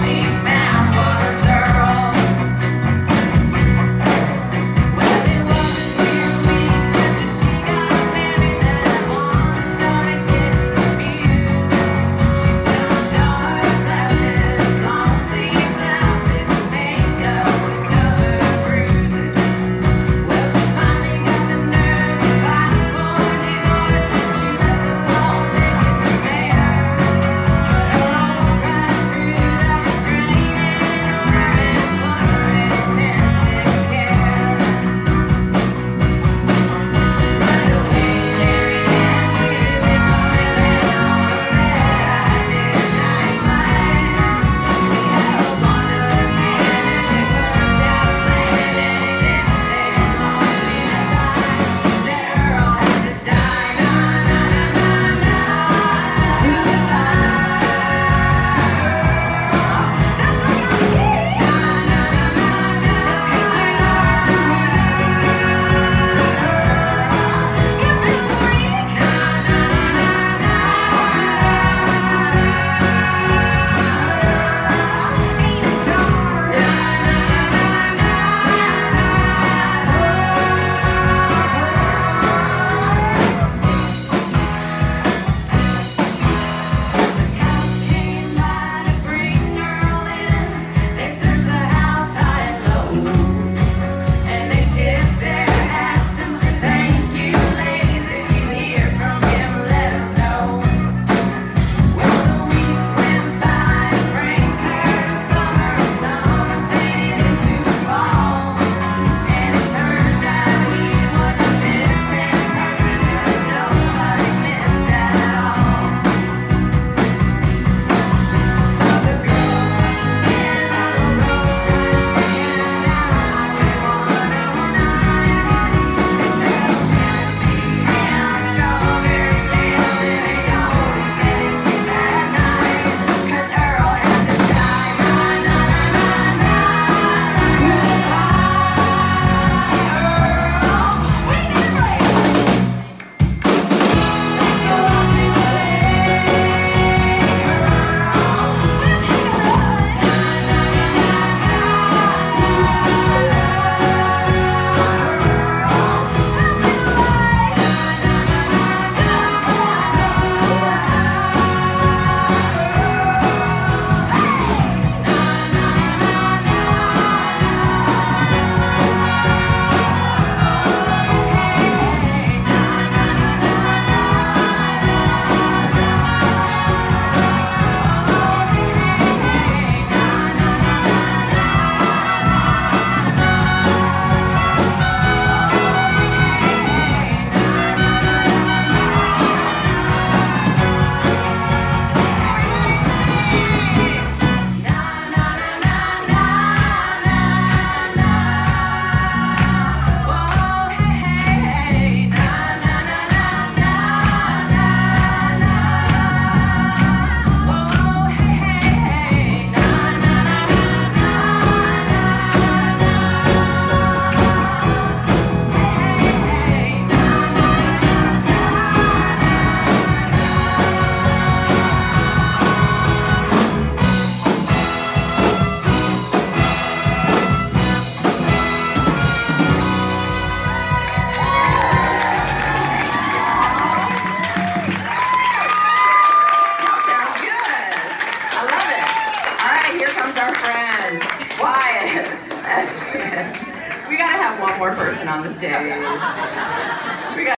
see man. more person on the stage. We got